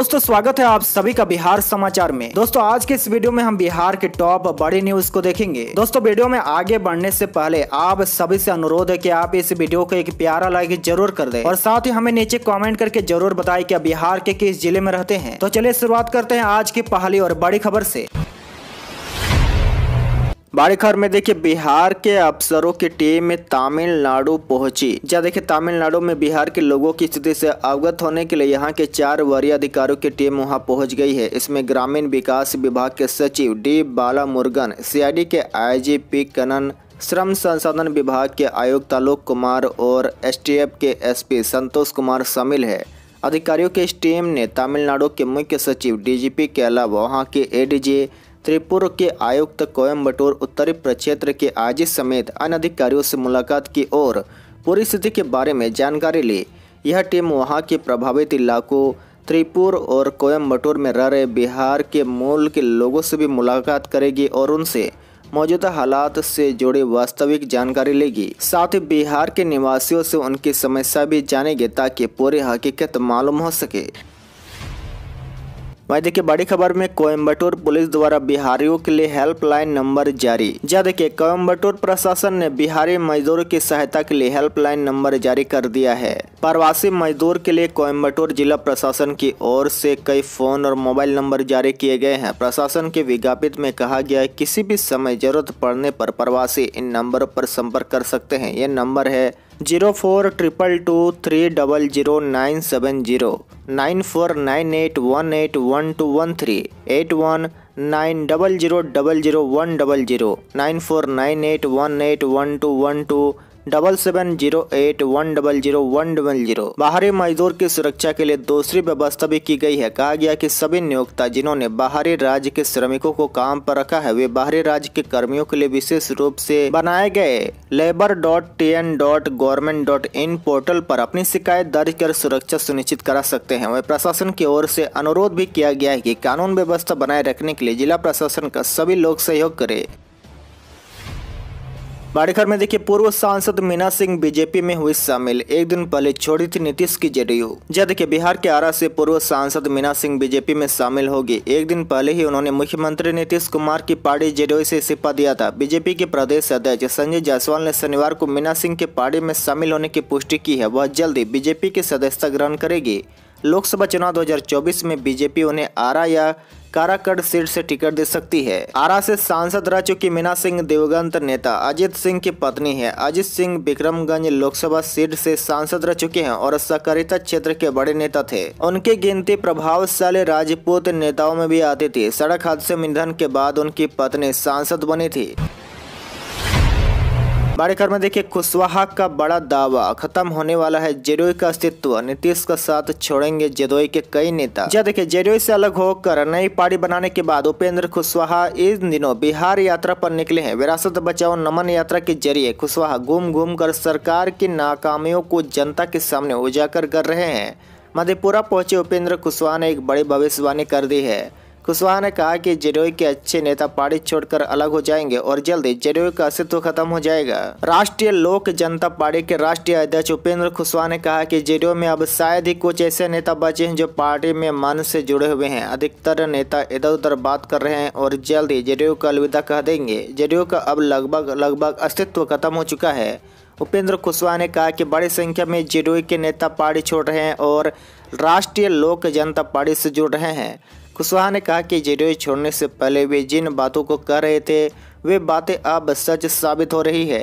दोस्तों, स्वागत है आप सभी का बिहार समाचार में। दोस्तों, आज के इस वीडियो में हम बिहार के टॉप बड़ी न्यूज़ को देखेंगे। दोस्तों, वीडियो में आगे बढ़ने से पहले आप सभी से अनुरोध है कि आप इस वीडियो को एक प्यारा लाइक ज़रूर कर दें। और साथ ही हमें नीचे कमेंट करके ज़रूर बताएँ कि आप बिहार के किस ज़िले में रहते हैं। तो चलिए शुरुआत करते हैं आज की पहली और बड़ी खबर से। बड़ी खबर में देखिए बिहार के अफसरों की टीम तमिलनाडु पहुँची। जहाँ देखिए तमिलनाडु में बिहार के लोगों की स्थिति से अवगत होने के लिए यहाँ के चार वरीय अधिकारियों की टीम वहाँ पहुँच गई है। इसमें ग्रामीण विकास विभाग के सचिव डी बाला मुर्गन सीआईडी के आईजीपी कनन, श्रम संसाधन विभाग के आयुक्त आलोक कुमार और एसटीएफ के एसपी संतोष कुमार शामिल है। अधिकारियों की इस टीम ने तमिलनाडु के मुख्य सचिव डीजीपी के अलावा वहाँ के एडीजी त्रिपुर के आयुक्त कोयम्बटूर उत्तरी प्रक्षेत्र के आजी समेत अन्य अधिकारियों से मुलाकात की और पूरी स्थिति के बारे में जानकारी ली। यह टीम वहाँ के प्रभावित इलाकों, त्रिपुर और कोयम्बटूर में रह रहे बिहार के मूल के लोगों से भी मुलाकात करेगी और उनसे मौजूदा हालात से जुड़ी वास्तविक जानकारी लेगी। साथ ही बिहार के निवासियों से उनकी समस्या भी जानेगी ताकि पूरी हकीकत मालूम हो सके। वहीं देखिए, बड़ी खबर में कोयम्बटूर पुलिस द्वारा बिहारियों के लिए हेल्पलाइन नंबर जारी। जहाँ देखिए कोयम्बटूर प्रशासन ने बिहारी मजदूरों की सहायता के लिए हेल्पलाइन नंबर जारी कर दिया है। प्रवासी मजदूर के लिए कोयम्बटूर जिला प्रशासन की ओर से कई फ़ोन और मोबाइल नंबर जारी किए गए हैं। प्रशासन के विज्ञापित में कहा गया है, किसी भी समय ज़रूरत पड़ने पर प्रवासी इन नंबरों पर संपर्क कर सकते हैं। ये नंबर है zero four triple two three double zero nine seven zero nine four nine eight one eight one two one three eight one nine double zero double zero one double zero nine four nine eight one eight one two one two double seven zero eight one double zero one double zero बाहरी मजदूर की सुरक्षा के लिए दूसरी व्यवस्था भी की गई है। कहा गया कि सभी नियोक्ता जिन्होंने बाहरी राज्य के श्रमिकों को काम पर रखा है, वे बाहरी राज्य के कर्मियों के लिए विशेष रूप से बनाए गए। Labour dot T N dot government dot in portal पर अपनी शिकायत दर्ज कर सुरक्षा सुनिश्चित करा सकते हैं। वही प्रशासन की ओर से अनुरोध भी किया गया है कि कानून व्यवस्था बनाए रखने के लिए जिला प्रशासन का सभी लोग सहयोग करें। बड़ी खबर में देखिए, पूर्व सांसद मीना सिंह बीजेपी में हुई शामिल। एक दिन पहले छोड़ी थी नीतीश की जेडीयू जब देखिए, बिहार के आरा से पूर्व सांसद मीना सिंह बीजेपी में शामिल होगी। एक दिन पहले ही उन्होंने मुख्यमंत्री नीतीश कुमार की पार्टी जेडीयू से इस्तीफा दिया था। बीजेपी के प्रदेश अध्यक्ष संजय जायसवाल ने शनिवार को मीना सिंह के पार्टी में शामिल होने की पुष्टि की है। वह जल्द बीजेपी की सदस्यता ग्रहण करेगी। लोकसभा चुनाव 2024 में बीजेपी उन्हें आरा या काराकड़ सीट से टिकट दे सकती है। आरा से सांसद रह चुकी मीना सिंह दिवंगत नेता अजित सिंह की पत्नी है। अजित सिंह विक्रमगंज लोकसभा सीट से सांसद रह चुके हैं और सहकारिता क्षेत्र के बड़े नेता थे। उनकी गिनती प्रभावशाली राजपूत नेताओं में भी आती थी। सड़क हादसे में निधन के बाद उनकी पत्नी सांसद बनी थी। बड़े खबर में देखिए, कुशवाहा का बड़ा दावा खत्म होने वाला है। जेडीयू का अस्तित्व नीतीश का साथ छोड़ेंगे जेडीयू के कई नेता। जब देखिए जेडीयू से अलग होकर नई पार्टी बनाने के बाद उपेंद्र कुशवाहा इन दिनों बिहार यात्रा पर निकले हैं। विरासत बचाओ नमन यात्रा के ज़रिए कुशवाहा घूम घूम कर सरकार की नाकामियों को जनता के सामने उजागर कर रहे हैं। मधेपुरा पहुँचे उपेंद्र कुशवाहा ने एक बड़ी भविष्यवाणी कर दी है। कुशवाहा ने कहा कि जेडीयू के अच्छे नेता पार्टी छोड़कर अलग हो जाएँगे और जल्द जेडीयू का अस्तित्व खत्म हो जाएगा। राष्ट्रीय लोक जनता पार्टी के राष्ट्रीय अध्यक्ष उपेंद्र कुशवाहा ने कहा कि जेडीयू में अब शायद ही कुछ ऐसे नेता बचे हैं जो पार्टी में मन से जुड़े हुए हैं। अधिकतर नेता इधर उधर बात कर रहे हैं और जल्द जेडीयू का अलविदा कह देंगे। जेडीयू का अब लगभग लगभग अस्तित्व खत्म हो चुका है। उपेंद्र कुशवाहा ने कहा कि बड़ी संख्या में जेडीयू के नेता पार्टी छोड़ रहे हैं और राष्ट्रीय लोक जनता पार्टी से जुड़ रहे हैं। कुशवाहा ने कहा कि जेडीयू छोड़ने से पहले वे जिन बातों को कर रहे थे, वे बातें अब सच साबित हो रही है।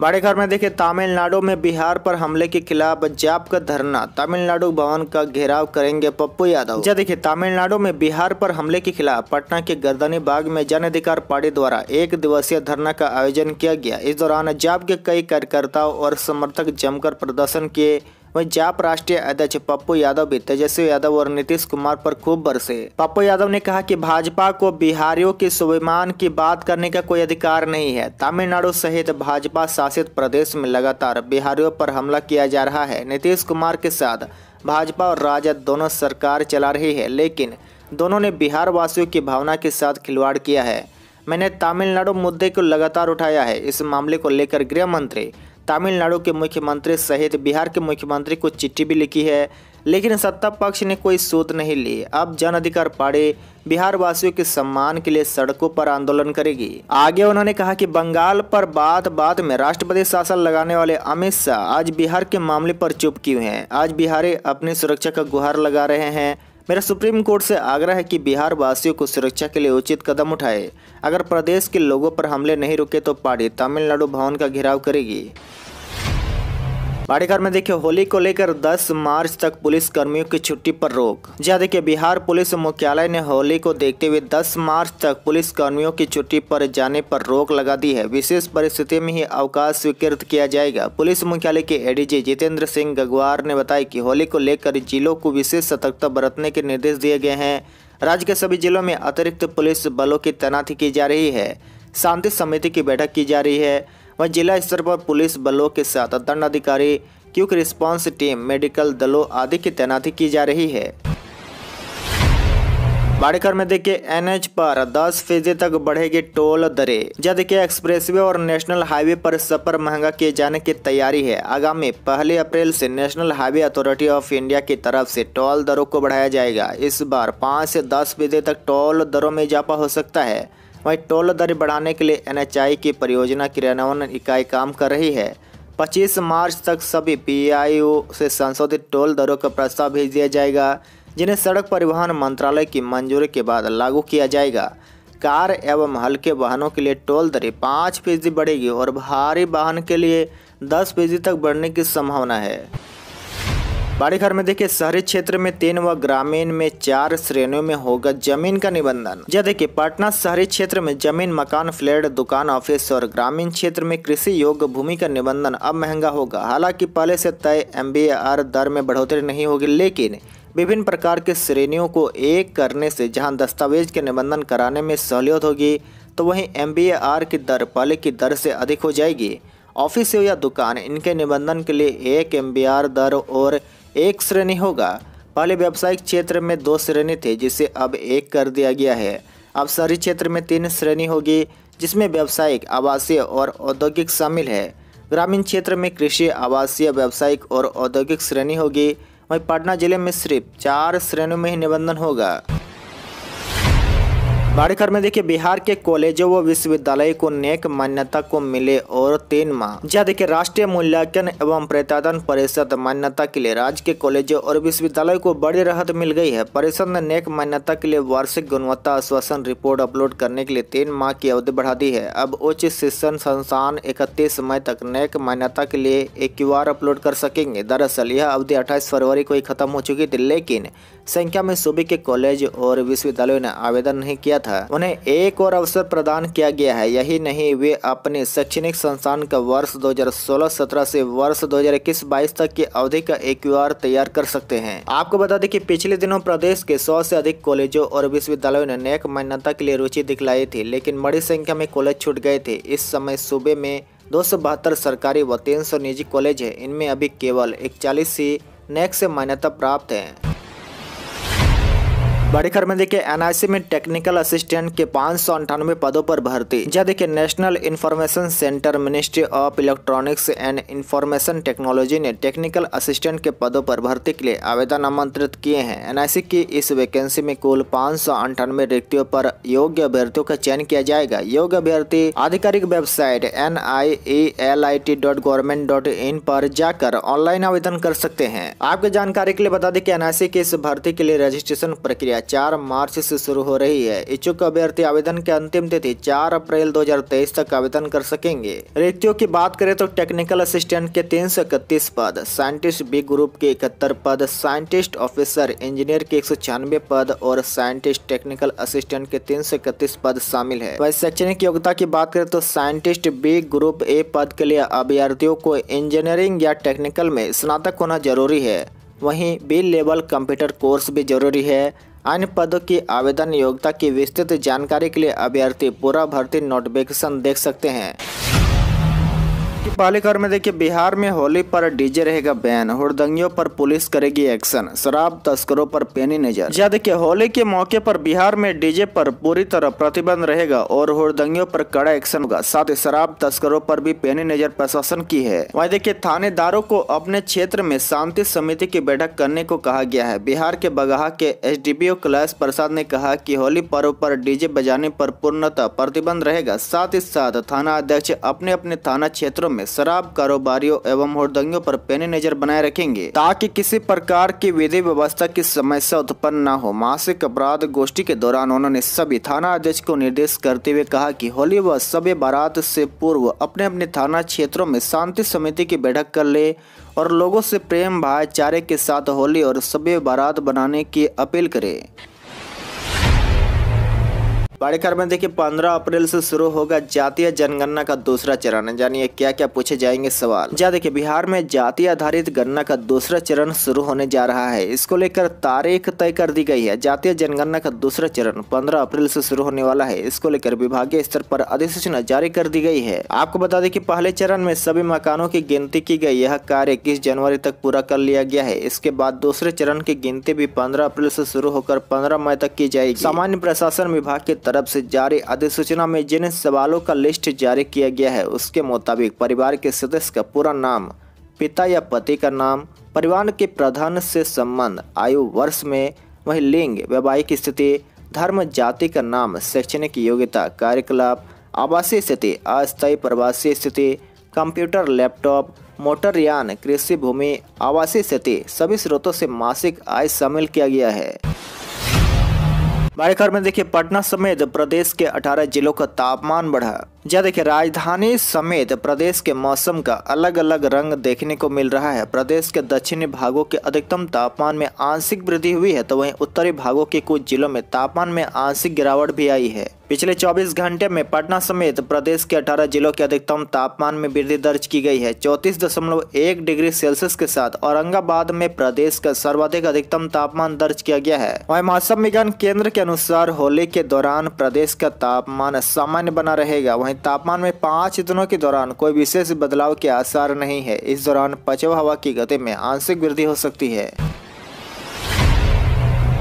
बड़े खबर में देखिए तमिलनाडु में बिहार पर हमले के खिलाफ जाप का धरना। तमिलनाडु भवन का घेराव करेंगे पप्पू यादव। जब देखिए तमिलनाडु में बिहार पर हमले के खिलाफ पटना के गर्दनी बाग में जन अधिकार पार्टी द्वारा एक दिवसीय धरना का आयोजन किया गया। इस दौरान जाप के कई कार्यकर्ताओं और समर्थक जमकर प्रदर्शन किए वहीं जाप राष्ट्रीय अध्यक्ष पप्पू यादव भी तेजस्वी यादव और नीतीश कुमार पर खूब बरसे। पप्पू यादव ने कहा कि भाजपा को बिहारियों के स्वाभिमान की बात करने का कोई अधिकार नहीं है। तमिलनाडु सहित भाजपा शासित प्रदेश में लगातार बिहारियों पर हमला किया जा रहा है। नीतीश कुमार के साथ भाजपा और राजद दोनों सरकार चला रही है, लेकिन दोनों ने बिहार वासियों की भावना के साथ खिलवाड़ किया है। मैंने तमिलनाडु मुद्दे को लगातार उठाया है। इस मामले को लेकर गृह मंत्री तमिलनाडु के मुख्यमंत्री सहित बिहार के मुख्यमंत्री को चिट्ठी भी लिखी है, लेकिन सत्ता पक्ष ने कोई सूद नहीं ली। अब जन अधिकार पार्टी बिहार वासियों के सम्मान के लिए सड़कों पर आंदोलन करेगी। आगे उन्होंने कहा कि बंगाल पर बात बात में राष्ट्रपति शासन लगाने वाले अमित शाह आज बिहार के मामले पर चुप क्यों हैं? आज बिहारी अपनी सुरक्षा का गुहार लगा रहे हैं। मेरा सुप्रीम कोर्ट से आग्रह है कि बिहार वासियों को सुरक्षा के लिए उचित कदम उठाए। अगर प्रदेश के लोगों पर हमले नहीं रुके तो पार्टी तमिलनाडु भवन का घेराव करेगी। बाड़ीघर में देखिए, होली को लेकर 10 मार्च तक पुलिस कर्मियों की छुट्टी पर रोक। जहाँ देखिए, बिहार पुलिस मुख्यालय ने होली को देखते हुए 10 मार्च तक पुलिस कर्मियों की छुट्टी पर जाने पर रोक लगा दी है। विशेष परिस्थिति में ही अवकाश स्वीकृत किया जाएगा। पुलिस मुख्यालय के एडीजी जितेंद्र सिंह गगवार ने बताया कि होली को लेकर जिलों को विशेष सतर्कता बरतने के निर्देश दिए गए हैं। राज्य के सभी जिलों में अतिरिक्त पुलिस बलों की तैनाती की जा रही है। शांति समिति की बैठक की जा रही है। वह जिला स्तर पर पुलिस बलों के साथ दंड अधिकारी क्यूक रिस्पांस टीम, मेडिकल दलों आदि की तैनाती की जा रही है। बाड़ीकर में देखिए, एनएच पर 10 फ़ीसदी तक बढ़ेगी टोल दरें। जब देखिए, एक्सप्रेसवे और नेशनल हाईवे पर सफ़र महँगा किए जाने की तैयारी है। आगामी पहली अप्रैल से national highway authority of India की तरफ़ से टोल दरों को बढ़ाया जाएगा। इस बार पाँच से दस फ़ीसदी तक टोल दरों में इजाफा हो सकता है। वहीं टोल दर बढ़ाने के लिए एनएचआई की परियोजना क्रियान्वयन इकाई काम कर रही है। 25 मार्च तक सभी पीआईओ से संशोधित टोल दरों का प्रस्ताव भेज दिया जाएगा, जिन्हें सड़क परिवहन मंत्रालय की मंजूरी के बाद लागू किया जाएगा। कार एवं हल्के वाहनों के लिए टोल दरें पाँच फ़ीसदी बढ़ेगी और भारी वाहन के लिए दस फ़ीसदी तक बढ़ने की संभावना है। बाड़ीघर में देखिए, शहरी क्षेत्र में तीन व ग्रामीण में चार श्रेणियों में होगा ज़मीन का निबंधन। जब देखिए, पटना शहरी क्षेत्र में ज़मीन, मकान, फ्लैट, दुकान, ऑफ़िस और ग्रामीण क्षेत्र में कृषि योग्य भूमि का निबंधन अब महँगा होगा। हालाँकि पहले से तय एम दर में बढ़ोतरी नहीं होगी, लेकिन विभिन्न प्रकार के श्रेणियों को एक करने से, जहाँ दस्तावेज़ के निबंधन कराने में सहूलियत होगी तो वहीं एम की दर, पहले की दर से अधिक हो जाएगी। ऑफ़िस या दुकान, इनके निबंधन के लिए एक एमबीआर दर और एक श्रेणी होगा। पहले व्यावसायिक क्षेत्र में दो श्रेणी थे, जिसे अब एक कर दिया गया है। अब शहरी क्षेत्र में तीन श्रेणी होगी, जिसमें व्यावसायिक, आवासीय और औद्योगिक शामिल है। ग्रामीण क्षेत्र में कृषि, आवासीय, व्यावसायिक और औद्योगिक श्रेणी होगी। वहीं पटना ज़िले में सिर्फ़ चार श्रेणियों में ही निबंधन होगा। बाड़ीखर में देखिए, बिहार के कॉलेजों व विश्वविद्यालय को नेक मान्यता को मिले और तीन माह। जहाँ देखिए, राष्ट्रीय मूल्यांकन एवं प्रतिदान परिषद मान्यता के लिए राज्य के कॉलेजों और विश्वविद्यालय को बड़ी राहत मिल गई है। परिषद ने नेक मान्यता के लिए वार्षिक गुणवत्ता आश्वासन रिपोर्ट अपलोड करने के लिए तीन माह की अवधि बढ़ा दी है। अब उच्च शिक्षण संस्थान इकतीस मई तक नेक मान्यता के लिए एक अपलोड कर सकेंगे। दरअसल, यह अवधि अट्ठाईस फरवरी को ही खत्म हो चुकी थी, लेकिन संख्या में सूबे के कॉलेज और विश्वविद्यालयों ने आवेदन नहीं किया था। उन्हें एक और अवसर प्रदान किया गया है। यही नहीं, वे अपने शैक्षणिक संस्थान का वर्ष 2016-17 से वर्ष 2021-22 तक की अवधि का एक तैयार कर सकते हैं। आपको बता दें कि पिछले दिनों प्रदेश के सौ से अधिक कॉलेजों और विश्वविद्यालयों ने नेक मान्यता के लिए रुचि दिखलाई थी, लेकिन बड़ी संख्या में कॉलेज छूट गए थे। इस समय सूबे में दो सौ बहत्तर सरकारी व तीन सौ निजी कॉलेज है। इनमें अभी केवल इकचालीस ही नेक से मान्यता प्राप्त है। बड़ी खबर में देखिए एनआईसी में टेक्निकल असिस्टेंट के पाँच सौ अंठानवे पदों पर भर्ती। जहाँ देखिए national information centre ministry of electronics and information technology ने टेक्निकल असिस्टेंट के पदों पर भर्ती के लिए आवेदन आमंत्रित किए हैं। एनआईसी की इस वैकेंसी में कुल पाँच सौ अंठानवे रिक्तियों पर योग्य अभ्यर्थियों का चयन किया जाएगा। योग्य अभ्यर्थी आधिकारिक website N I L I T dot government dot in पर जाकर ऑनलाइन आवेदन कर सकते हैं। आपकी जानकारी के लिए बता दें कि एनआईसी की इस भर्ती के लिए रजिस्ट्रेशन प्रक्रिया चार मार्च से शुरू हो रही है। इच्छुक अभ्यर्थी आवेदन की अंतिम तिथि चार अप्रैल 2023 तक आवेदन कर सकेंगे। रिक्तियों की बात करें तो टेक्निकल असिस्टेंट के तीन सौ इकतीस पद साइंटिस्ट बी ग्रुप के इकहत्तर पद साइंटिस्ट ऑफिसर इंजीनियर के एक सौ छियानवे पद और साइंटिस्ट टेक्निकल असिस्टेंट के तीन सौ इकतीस पद शामिल है। वही शैक्षणिक योग्यता की बात करें तो साइंटिस्ट बी ग्रुप ए पद के लिए अभ्यर्थियों को इंजीनियरिंग या टेक्निकल में स्नातक होना ज़रूरी है। वहीं बी लेवल कंप्यूटर कोर्स भी ज़रूरी है। अन्य पदों की आवेदन योग्यता की विस्तृत जानकारी के लिए अभ्यर्थी पूरा भर्ती नोटिफिकेशन देख सकते हैं। पहले खबर में देखिए, बिहार में होली पर डीजे रहेगा बैन। हुड़दंगियों पर पुलिस करेगी एक्शन। शराब तस्करों पर पेनी नज़र। जी देखिए, होली के मौके पर बिहार में डीजे पर पूरी तरह प्रतिबंध रहेगा और हुड़दंगियों पर कड़ा एक्शन होगा। साथ ही शराब तस्करों पर भी पेनी नज़र प्रशासन की है। वही देखिए, थानेदारों को अपने क्षेत्र में शांति समिति की बैठक करने को कहा गया है। बिहार के बगहा के एस डी कैलाश प्रसाद ने कहा की होली पर्व पर डीजे बजाने पर पूर्णतः प्रतिबंध रहेगा। साथ ही साथ थाना अध्यक्ष अपने अपने थाना क्षेत्रों में शराब कारोबारियों एवं हुड़दंगियों पर पैनी नज़र बनाए रखेंगे, ताकि किसी प्रकार की विधि व्यवस्था की समस्या उत्पन्न न हो। मासिक अपराध गोष्ठी के दौरान उन्होंने सभी थाना अध्यक्ष को निर्देश करते हुए कहा कि होली व सभी बारात से पूर्व अपने अपने थाना क्षेत्रों में शांति समिति की बैठक कर ले और लोगों से प्रेम, भाईचारे के साथ होली और सभी बारात बनाने की अपील करे। बड़ी खबर में देखिए 15 अप्रैल से शुरू होगा जातीय जनगणना का दूसरा चरण। जानिए क्या क्या पूछे जाएँगे सवाल। जा देखिए, बिहार में जाति आधारित गणना का दूसरा चरण शुरू होने जा रहा है। इसको लेकर तारीख तय कर दी गई है। जातीय जनगणना का दूसरा चरण 15 अप्रैल से शुरू होने वाला है। इसको लेकर विभागीय स्तर पर अधिसूचना जारी कर दी गई है। आपको बता दें कि पहले चरण में सभी मकानों की गिनती की गई। यह कार्य इक्कीस जनवरी तक पूरा कर लिया गया है। इसके बाद दूसरे चरण की गिनती भी पंद्रह अप्रैल से शुरू होकर पंद्रह मई तक की जाएगी। सामान्य प्रशासन विभाग की तरफ़ से जारी अधिसूचना में जिन सवालों का लिस्ट जारी किया गया है, उसके मुताबिक परिवार के सदस्य का पूरा नाम, पिता या पति का नाम, परिवार के प्रधान से संबंध, आयु वर्ष में, वही लिंग, वैवाहिक स्थिति, धर्म, जाति का नाम, शैक्षणिक योग्यता, कार्यकलाप, आवासीय स्थिति, अस्थायी प्रवासी स्थिति, कंप्यूटर, लैपटॉप मोटरयान कृषि भूमि, आवासीय स्थिति, सभी स्रोतों से मासिक आय शामिल किया गया है। बड़े खबर में देखिए पटना समेत प्रदेश के 18 जिलों का तापमान बढ़ा। जहाँ देखिए, राजधानी समेत प्रदेश के मौसम का अलग अलग रंग देखने को मिल रहा है। प्रदेश के दक्षिणी भागों के अधिकतम तापमान में आंशिक वृद्धि हुई है तो वहीं उत्तरी भागों के कुछ जिलों में तापमान में आंशिक गिरावट भी आई है। पिछले 24 घंटे में पटना समेत प्रदेश के 18 जिलों के अधिकतम तापमान में वृद्धि दर्ज की गई है, चौतीस दशमलव एक डिग्री सेल्सियस के साथ औरंगाबाद में प्रदेश का सर्वाधिक अधिकतम तापमान दर्ज किया गया है। वहीं मौसम विज्ञान केंद्र के अनुसार होली के दौरान प्रदेश का तापमान सामान्य बना रहेगा, वहीं तापमान में पाँच दिनों के दौरान कोई विशेष बदलाव के आसार नहीं है। इस दौरान पछवा हवा की गति में आंशिक वृद्धि हो सकती है।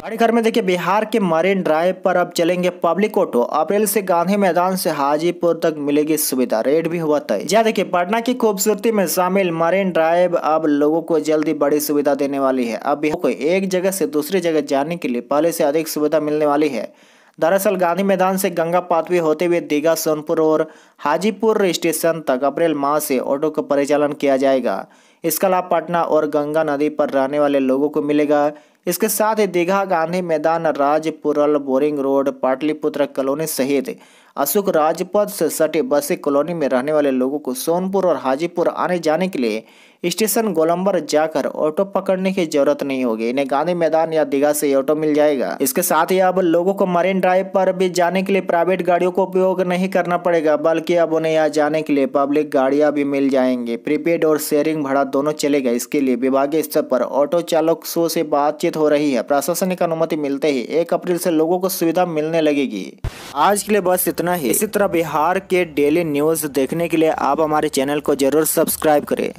बड़ी खबर में देखिए, बिहार के मरीन ड्राइव पर अब चलेंगे पब्लिक ऑटो। अप्रैल से गांधी मैदान से हाजीपुर तक मिलेगी सुविधा। रेट भी हुआ तय। जहाँ देखिए, पटना की खूबसूरती में शामिल मरीन ड्राइव अब लोगों को जल्दी बड़ी सुविधा देने वाली है। अब को एक जगह से दूसरी जगह जाने के लिए पहले से अधिक सुविधा मिलने वाली है। दरअसल गांधी मैदान से गंगा पाथवे होते हुए दीघा, सोनपुर और हाजीपुर स्टेशन तक अप्रैल माह से ऑटो का परिचालन किया जाएगा। इसका लाभ पटना और गंगा नदी पर रहने वाले लोगों को मिलेगा इसके साथ ही दीघा गांधी मैदान, राजपुरल, बोरिंग रोड, पाटलिपुत्र कॉलोनी सहित अशोक राजपथ से सटे बसे कॉलोनी में रहने वाले लोगों को सोनपुर और हाजीपुर आने जाने के लिए स्टेशन गोलंबर जाकर ऑटो पकड़ने की ज़रूरत नहीं होगी। इन्हें गांधी मैदान या दीघा से ऑटो मिल जाएगा। इसके साथ ही अब लोगों को मरीन ड्राइव पर भी जाने के लिए प्राइवेट गाड़ियों को उपयोग नहीं करना पड़ेगा, बल्कि अब उन्हें यहाँ जाने के लिए पब्लिक गाड़ियाँ भी मिल जाएँगे। प्रीपेड और शेयरिंग भाड़ा दोनों चलेगा इसके लिए विभागीय स्तर पर ऑटो चालक शो से बातचीत हो रही है। प्रशासनिक अनुमति मिलते ही एक अप्रैल से लोगों को सुविधा मिलने लगेगी। आज के लिए बस इतना ही। इसी तरह बिहार के डेली न्यूज़ देखने के लिए आप हमारे चैनल को ज़रूर सब्सक्राइब करें।